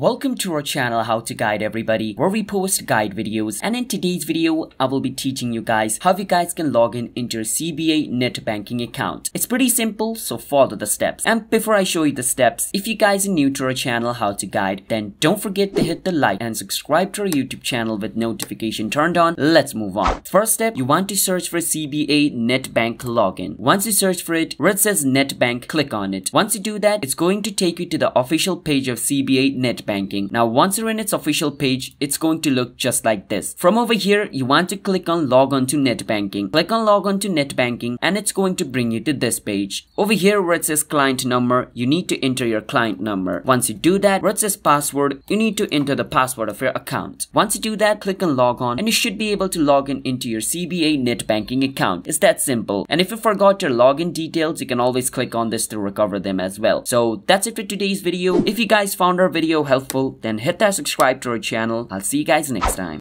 Welcome to our channel How to Guide Everybody where we post guide videos and in today's video I will be teaching you guys how you guys can log in into your CBA net banking account. It's pretty simple so follow the steps and before I show you the steps if you guys are new to our channel How to Guide then don't forget to hit the like and subscribe to our YouTube channel with notification turned on. Let's move on. First step you want to search for CBA NetBank login. Once you search for it where it says NetBank click on it. Once you do that it's going to take you to the official page of CBA Banking. Now once you're in its official page, it's going to look just like this. From over here, you want to click on log on to net banking. Click on log on to net banking and it's going to bring you to this page. Over here where it says client number, you need to enter your client number. Once you do that, where it says password, you need to enter the password of your account. Once you do that, click on log on and you should be able to log in into your CBA net banking account. It's that simple. And if you forgot your login details, you can always click on this to recover them as well. So that's it for today's video. If you guys found our video helpful, helpful, then hit that subscribe to our channel. I'll see you guys next time.